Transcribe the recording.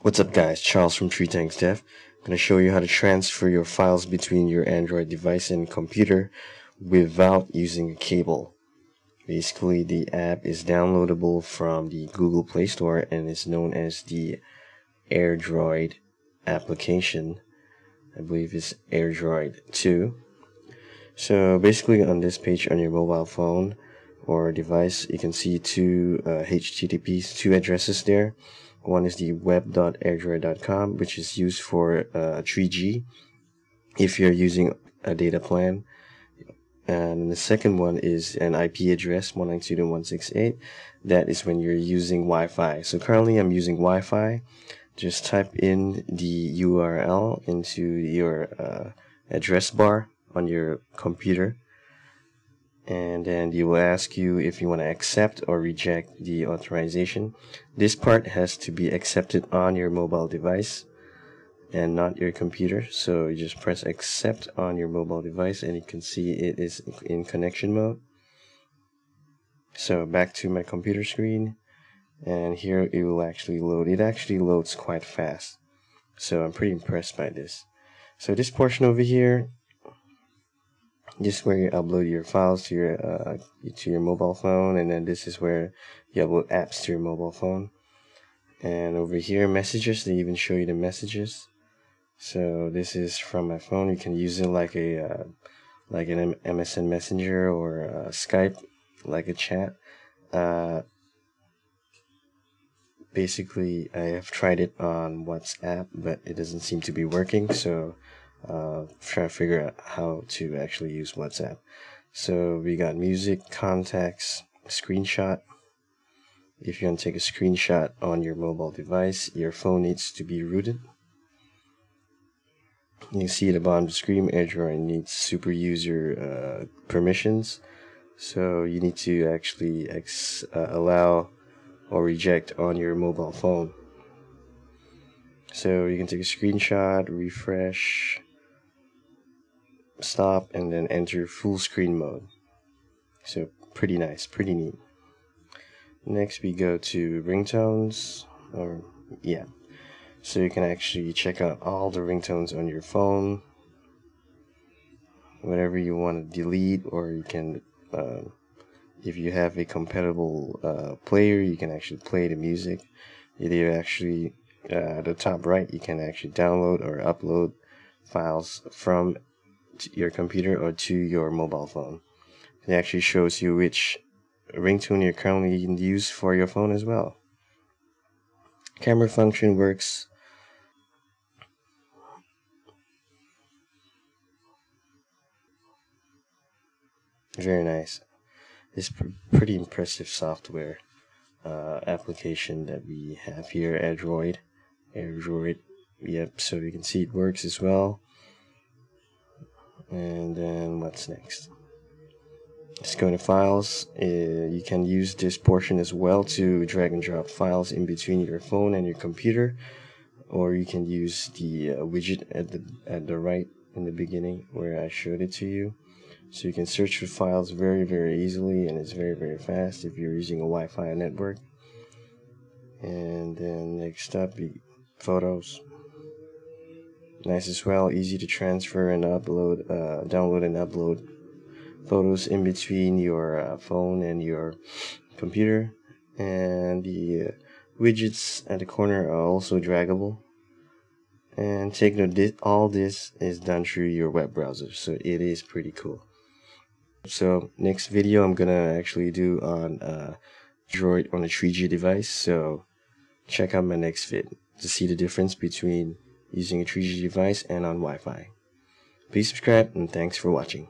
What's up guys, Charles from Tree Tanks Dev. I'm going to show you how to transfer your files between your Android device and computer without using a cable. Basically the app is downloadable from the Google Play Store and is known as the AirDroid application. I believe it's AirDroid 2. So basically on this page on your mobile phone or device you can see two uh, HTTPs, two addresses there one is the web.airdroid.com, which is used for uh, 3G if you're using a data plan. And the second one is an IP address 192.168. That is when you're using Wi-Fi. So currently I'm using Wi-Fi. Just type in the URL into your uh, address bar on your computer and then you will ask you if you want to accept or reject the authorization. This part has to be accepted on your mobile device and not your computer. So you just press accept on your mobile device and you can see it is in connection mode. So back to my computer screen and here it will actually load. It actually loads quite fast. So I'm pretty impressed by this. So this portion over here this is where you upload your files to your uh, to your mobile phone and then this is where you upload apps to your mobile phone. And over here messages they even show you the messages. So this is from my phone. You can use it like a uh, like an MSN messenger or uh, Skype like a chat. Uh, basically I have tried it on WhatsApp but it doesn't seem to be working. So uh, trying to figure out how to actually use WhatsApp. So we got music, contacts, screenshot. If you want to take a screenshot on your mobile device, your phone needs to be rooted. You can see at the bottom of the screen, AirDroid needs super user uh, permissions. So you need to actually ex uh, allow or reject on your mobile phone. So you can take a screenshot, refresh, stop and then enter full screen mode. So pretty nice, pretty neat. Next we go to ringtones, or yeah. So you can actually check out all the ringtones on your phone. Whatever you want to delete, or you can, uh, if you have a compatible uh, player, you can actually play the music. You actually, uh, at the top right, you can actually download or upload files from your computer or to your mobile phone. It actually shows you which ringtone you're currently use for your phone as well. Camera function works very nice. It's pr pretty impressive software uh, application that we have here, AirDroid. AirDroid, yep, so you can see it works as well and then what's next? Let's go to files uh, you can use this portion as well to drag and drop files in between your phone and your computer or you can use the uh, widget at the at the right in the beginning where I showed it to you. So you can search for files very very easily and it's very very fast if you're using a Wi-Fi network. And then next up photos nice as well easy to transfer and upload uh, download and upload photos in between your uh, phone and your computer. And the uh, widgets at the corner are also draggable. And take note this, all this is done through your web browser so it is pretty cool. So next video I'm gonna actually do on uh, Droid on a 3G device so check out my next vid to see the difference between using a 3G device and on Wi-Fi. Please subscribe and thanks for watching.